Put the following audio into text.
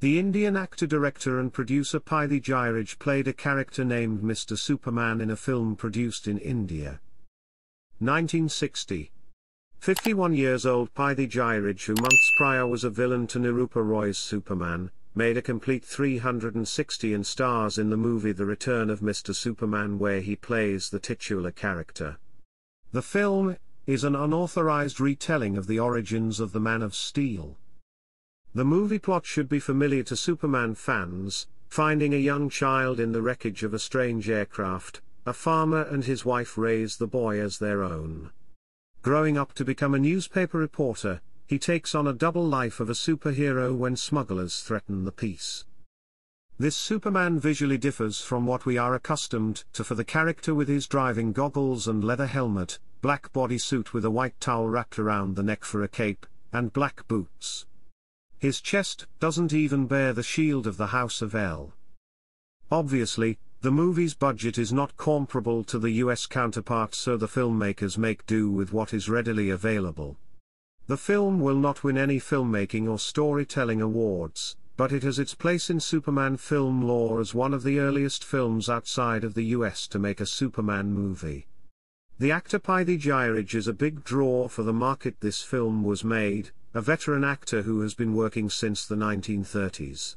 The Indian actor, director, and producer Paidi Jairaj played a character named Mr. Superman in a film produced in India. 1960. 51 years old Paidi Jairaj, who months prior was a villain to Nirupa Roy's Superman, made a complete 360 and stars in the movie The Return of Mr. Superman, where he plays the titular character. The film is an unauthorized retelling of the origins of the Man of Steel. The movie plot should be familiar to Superman fans, finding a young child in the wreckage of a strange aircraft, a farmer and his wife raise the boy as their own. Growing up to become a newspaper reporter, he takes on a double life of a superhero when smugglers threaten the peace. This Superman visually differs from what we are accustomed to for the character with his driving goggles and leather helmet, black bodysuit with a white towel wrapped around the neck for a cape, and black boots. His chest doesn't even bear the shield of the House of El. Obviously, the movie's budget is not comparable to the US counterpart so the filmmakers make do with what is readily available. The film will not win any filmmaking or storytelling awards, but it has its place in Superman film lore as one of the earliest films outside of the US to make a Superman movie. The actor Paidi Jairaj is a big draw for the market this film was made, a veteran actor who has been working since the 1930s.